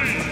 three,